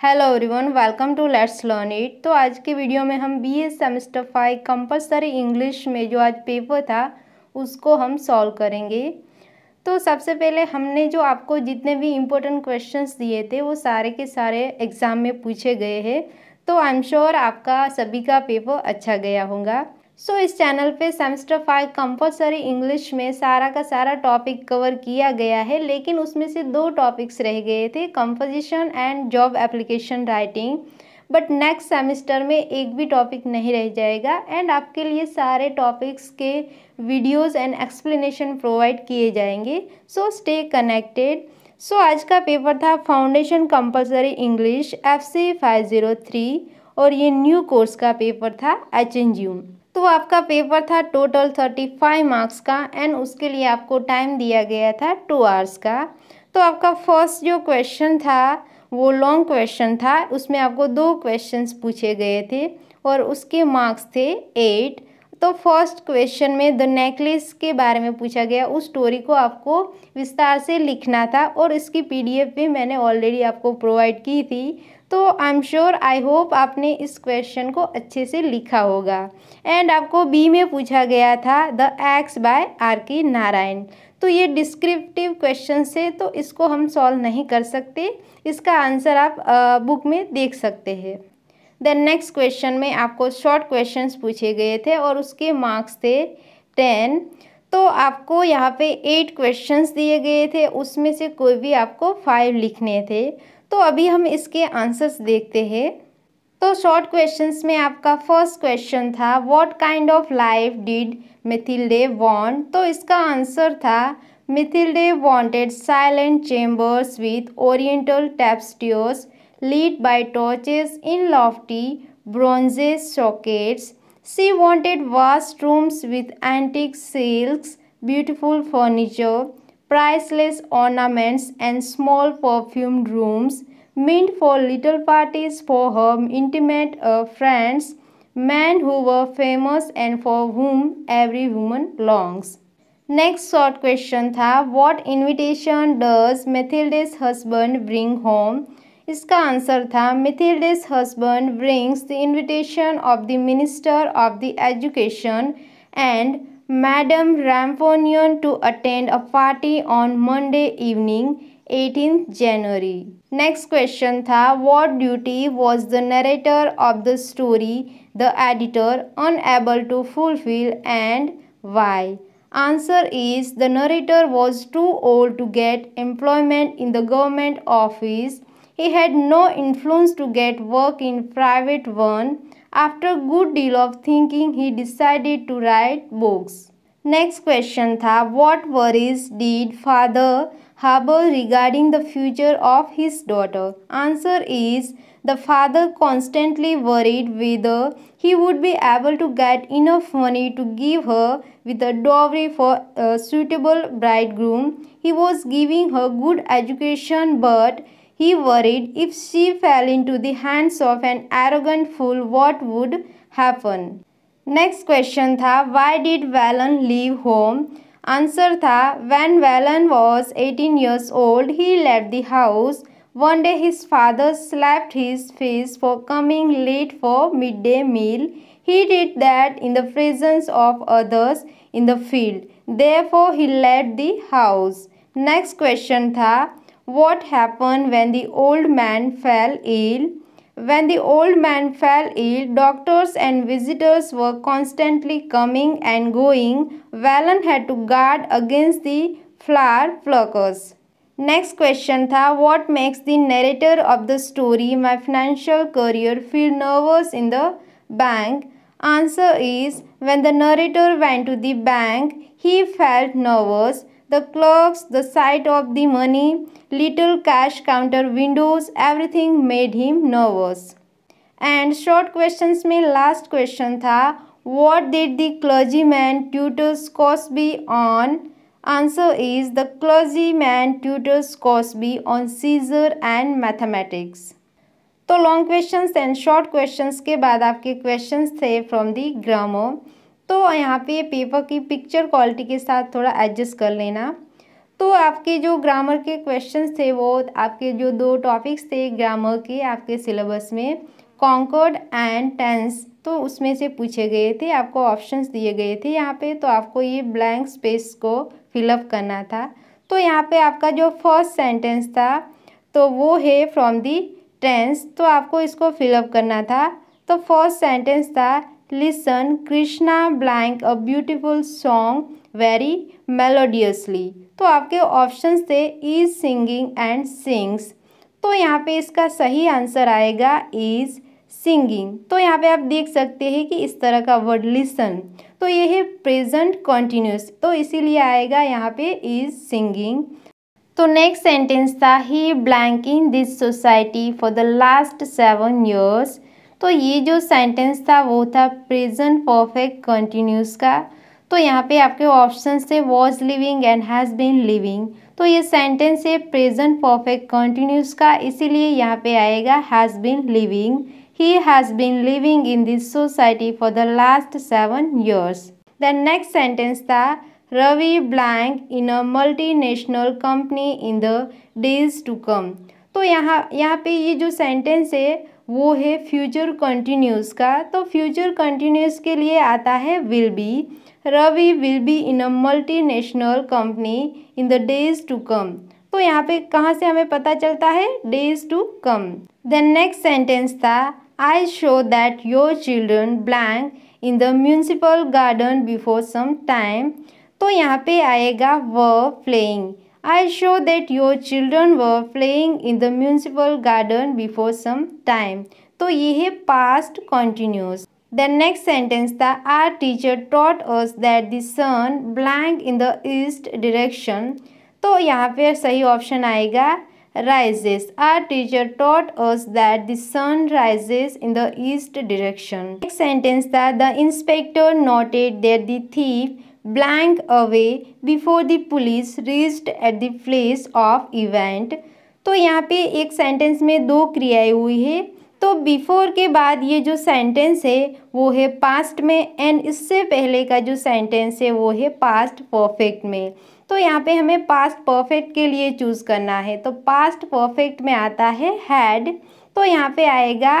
Hello everyone welcome to let's learn it तो आज के वीडियो में हम B S semester five compulsory English में जो आज पेपर था, उसको हम सॉल्व करेंगे। तो सबसे पहले हमने जो आपको जितने भी इम्पोर्टेंट क्वेश्चंस दिए थे, वो सारे के सारे एग्ज़ाम में पूछे गए हैं। तो आई एम श्योर आपका सभी का पेपर अच्छा गया होगा। सो so, इस चैनल पे सेमेस्टर फाइव कंपलसरी इंग्लिश में सारा का सारा टॉपिक कवर किया गया है लेकिन उसमें से दो टॉपिक्स रह गए थे composition and job application writing but next semester में एक भी टॉपिक नहीं रह जाएगा एंड आपके लिए सारे टॉपिक्स के वीडियोस एंड एक्सप्लेनेशन प्रोवाइड किए जाएँगे. सो स्टे कनेक्टेड सो आज का पेपर था foundation compulsory English F C five zero three और ये न्यू कोर्स का पेपर था एच एन ज्यूम तो आपका पेपर था टोटल थर्टी फाइव मार्क्स का एंड उसके लिए आपको टाइम दिया गया था टू आवर्स का। तो आपका फ़र्स्ट जो क्वेश्चन था, वो लॉन्ग क्वेश्चन था, उसमें आपको दो क्वेश्चंस पूछे गए थे और उसके मार्क्स थे एट तो फ़र्स्ट क्वेश्चन में द नेकलेस के बारे में पूछा गया, उस स्टोरी को आपको विस्तार से लिखना था और इसकी पीडीएफ भी मैंने ऑलरेडी आपको प्रोवाइड की थी। तो I am sure I hope आपने इस क्वेश्चन को अच्छे से लिखा होगा। एंड आपको बी में पूछा गया था the X by R K Narayan तो ये डिस्क्रिप्टिव क्वेश्चन से तो इसको हम सॉल्व नहीं कर सकते। इसका आंसर आप बुक में देख सकते हैं। देन नेक्स्ट क्वेश्चन में आपको शॉर्ट क्वेश्चंस पूछे गए थे, और उसके मार्क्स थे टेन तो आपको यहाँ पे एट क्वेश्चंस दिए गए थे, उसमें से कोई भी आपको फाइव लिखने थे। तो अभी हम इसके आंसर्स देखते हैं। तो शॉर्ट क्वेश्चंस में आपका फ़र्स्ट क्वेश्चन था what kind of life did Mathilde want तो इसका आंसर था Mathilde wanted silent chambers with oriental tapestries lead by torches in lofty bronzes sockets she wanted vast rooms with antique silks beautiful furniture priceless ornaments and small perfumed rooms. meant for little parties for her intimate uh, friends, men who were famous and for whom every woman longs. Next short question था What invitation does Mathilde's husband bring home? इसका answer था Mathilde's husband brings the invitation of the Minister of the Education and Madame Ramponion to attend a party on Monday evening 18th January. Next question tha What duty was the narrator of the story, the editor, unable to fulfill and why? Answer is the narrator was too old to get employment in the government office. He had no influence to get work in private one after a good deal of thinking, he decided to write books. Next question tha what worries did father harbor regarding the future of his daughter? Answer is the father constantly worried whether he would be able to get enough money to give her with a dowry for a suitable bridegroom. He was giving her good education but he worried if she fell into the hands of an arrogant fool, what would happen? Next question tha, why did Valen leave home? Answer tha, when Valen was 18 years old, he left the house. One day his father slapped his face for coming late for midday meal. He did that in the presence of others in the field. Therefore, he left the house. Next question tha, what happened when the old man fell ill? When the old man fell ill, doctors and visitors were constantly coming and going. Valen had to guard against the flower pluckers. Next question tha, what makes the narrator of the story, my financial career, feel nervous in the bank? Answer is, when the narrator went to the bank, he felt nervous. The clerks, the sight of the money, little cash counter windows, everything made him nervous. And short questions में last question था What did the clergyman tutors Cosby on? Answer is the clergyman tutors Cosby on Caesar and mathematics. तो long questions and short questions के बाद आपके questions थे from the grammar तो यहाँ पे पेपर की पिक्चर क्वालिटी के साथ थोड़ा एडजस्ट कर लेना। तो आपके जो ग्रामर के क्वेश्चंस थे वो, आपके जो दो टॉपिक्स थे ग्रामर के आपके सिलेबस में कॉन्कर्ड एंड टेंस तो उसमें से पूछे गए थे, आपको ऑप्शंस दिए गए थे यहाँ पे तो आपको ये ब्लैंक स्पेस को फिलअप करना था। तो यहाँ पे आपका जो फ़र्स्ट सेंटेंस था तो वो है फ्रॉम दी टेंस तो आपको इसको फिलअप करना था। तो फ़र्स्ट सेंटेंस था listen Krishna blank a beautiful song very melodiously तो आपके ऑप्शंस थे इज़ सिंगिंग एंड सिंग्स तो यहाँ पे इसका सही आंसर आएगा इज़ सिंगिंग तो यहाँ पे आप देख सकते हैं कि इस तरह का वर्ड लिसन तो ये है प्रेजेंट कॉन्टिन्यूस तो इसीलिए आएगा यहाँ पे इज़ सिंगिंग तो नेक्स्ट सेंटेंस था he blanking this society for the last seven years तो ये जो सेंटेंस था, वो था प्रेजेंट परफेक्ट कंटिन्यूस का। तो यहाँ पे आपके ऑप्शन थे was living and has been living तो ये सेंटेंस है प्रेजेंट परफेक्ट कंटिन्यूस का, इसीलिए यहाँ पे आएगा has been living he has been living in this society for the last seven years the next sentence था Ravi blank in a multi national company in the days to come तो यहाँ यहाँ पे ये जो सेंटेंस है वो है फ्यूचर कंटिन्यूस का। तो फ्यूचर कंटिन्यूस के लिए आता है will be Ravi will be in a multi national company in the days to come तो यहाँ पे कहाँ से हमें पता चलता है? Days to come then next sentence था I show that your children blank in the municipal garden before some time तो यहाँ पे आएगा were playing I show that your children were playing in the municipal garden before some time तो ये है past continuous The next sentence, the art teacher taught us that the sun blank in the east direction. तो यहाँ पे सही option आएगा rises. Our teacher taught us that the sun rises in the east direction. Next sentence that the inspector noted that the thief blank away before the police reached at the place of event. तो यहाँ पे एक sentence में दो क्रियाएँ हुई है। तो बिफोर के बाद ये जो सेंटेंस है, वो है पास्ट में एंड इससे पहले का जो सेंटेंस है, वो है पास्ट परफेक्ट में। तो यहाँ पे हमें पास्ट परफेक्ट के लिए चूज़ करना है। तो पास्ट परफेक्ट में आता है हैड तो यहाँ पे आएगा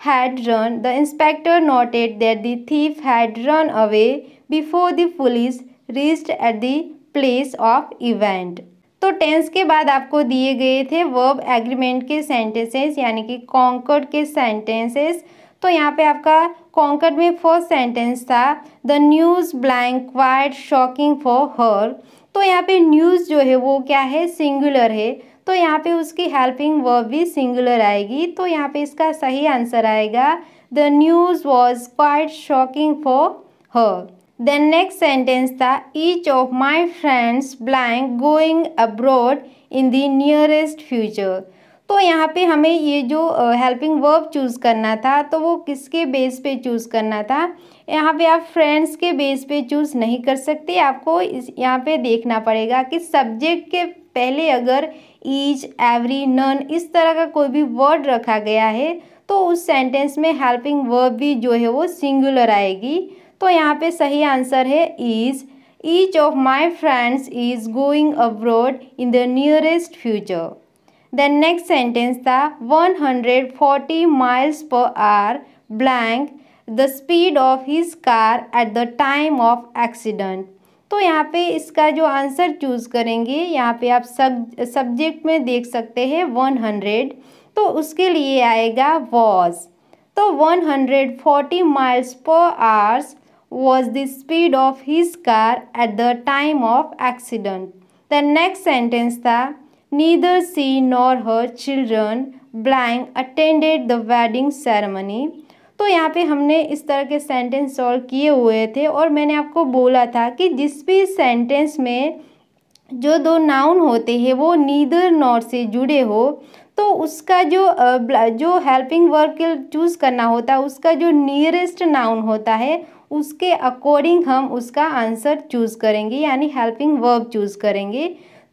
had run the inspector noted that the thief had run away before the police reached at the place of event तो टेंस के बाद आपको दिए गए थे वर्ब एग्रीमेंट के सेंटेंसेस यानी कि कॉन्कर्ड के सेंटेंसेस तो यहाँ पे आपका कॉन्कर्ड में फ़र्स्ट सेंटेंस था the news blank quite shocking for her तो यहाँ पे न्यूज़ जो है वो क्या है? सिंगुलर है। तो यहाँ पे उसकी हेल्पिंग वर्ब भी सिंगुलर आएगी। तो यहाँ पे इसका सही आंसर आएगा। The news was quite shocking for her then next sentence था each of my friends blank going abroad in the nearest future तो यहाँ पे हमें ये जो हेल्पिंग वर्ब चूज़ करना था तो वो किसके बेस पे चूज़ करना था? यहाँ पे आप फ्रेंड्स के बेस पे चूज़ नहीं कर सकते। आपको इस, यहाँ पे देखना पड़ेगा कि सब्जेक्ट के पहले अगर ईच एवरी नन इस तरह का कोई भी वर्ड रखा गया है तो उस सेंटेंस में हेल्पिंग वर्ब भी जो है वो सिंगुलर आएगी। तो यहाँ पे सही आंसर है is each of my friends is going abroad in the nearest future then next sentence था one hundred forty miles per hour blank the speed of his car at the time of accident तो यहाँ पे इसका जो answer choose करेंगे, यहाँ पे आप सब, सब्जेक्ट में देख सकते हैं वन हंड्रेड। तो उसके लिए आएगा वॉज़। तो one hundred forty miles per hours was the speed of his car at the time of accident. The next sentence था, neither she nor her children blank attended the wedding ceremony. तो यहाँ पे हमने इस तरह के sentence solve किए हुए थे और मैंने आपको बोला था कि जिस भी सेंटेंस में जो दो नाउन होते हैं, वो नीदर नॉर से जुड़े हो तो उसका जो जो हेल्पिंग वर्क चूज़ करना होता है, उसका जो नियरेस्ट नाउन होता है, उसके अकॉर्डिंग हम उसका आंसर चूज़ करेंगे, यानी हेल्पिंग वर्ब चूज़ करेंगे।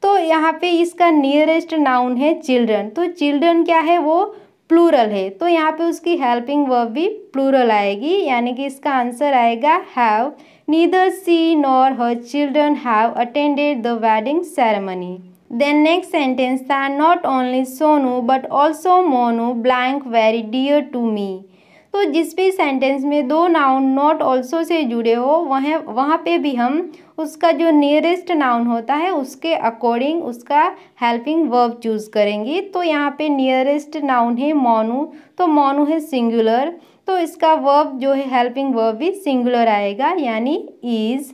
तो यहाँ पे इसका नियरेस्ट नाउन है चिल्ड्रन तो चिल्ड्रन क्या है? वो प्लूरल है। तो यहाँ पे उसकी हेल्पिंग वर्ब भी प्लूरल आएगी, यानी कि इसका आंसर आएगा have neither she nor her children have attended the wedding ceremony then next sentence था not only Sonu but also Monu blank very dear to me तो जिस भी सेंटेंस में दो नाउन नॉट ऑल्सो से जुड़े हो, वह, वहाँ पे भी हम उसका जो नियरेस्ट नाउन होता है, उसके अकॉर्डिंग उसका हेल्पिंग वर्ब चूज़ करेंगे। तो यहाँ पे नियरेस्ट नाउन है मोनू तो मोनू है सिंगुलर तो इसका वर्ब जो है हेल्पिंग वर्ब भी सिंगुलर आएगा, यानी is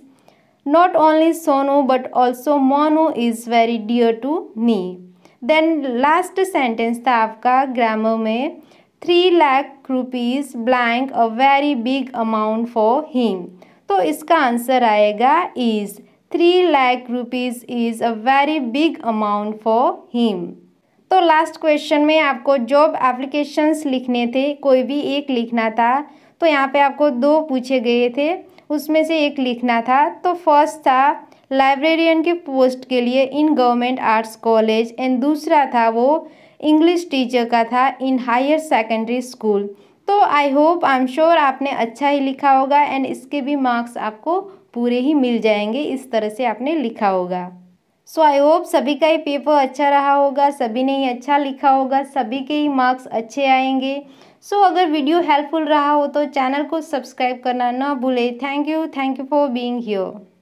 not only Sonu but also Monu is very dear to me then last sentence था आपका ग्रामर में। Three lakh rupees blank a very big amount for him तो इसका आंसर आएगा is three lakh rupees is a very big amount for him तो last question में आपको job applications लिखने थे, कोई भी एक लिखना था तो यहाँ पे आपको दो पूछे गए थे, उसमें से एक लिखना था। तो फ़र्स्ट था लाइब्रेरियन के पोस्ट के लिए in government arts college and दूसरा था वो इंग्लिश टीचर का था इन हायर सेकेंडरी स्कूल तो I hope I am sure आपने अच्छा ही लिखा होगा एंड इसके भी मार्क्स आपको पूरे ही मिल जाएँगे इस तरह से आपने लिखा होगा। सो आई होप सभी का ही पेपर अच्छा रहा होगा सभी ने ही अच्छा लिखा होगा सभी के ही मार्क्स अच्छे आएँगे। सो so, अगर वीडियो हेल्पफुल रहा हो तो चैनल को सब्सक्राइब करना ना भूले। Thank you thank you for being here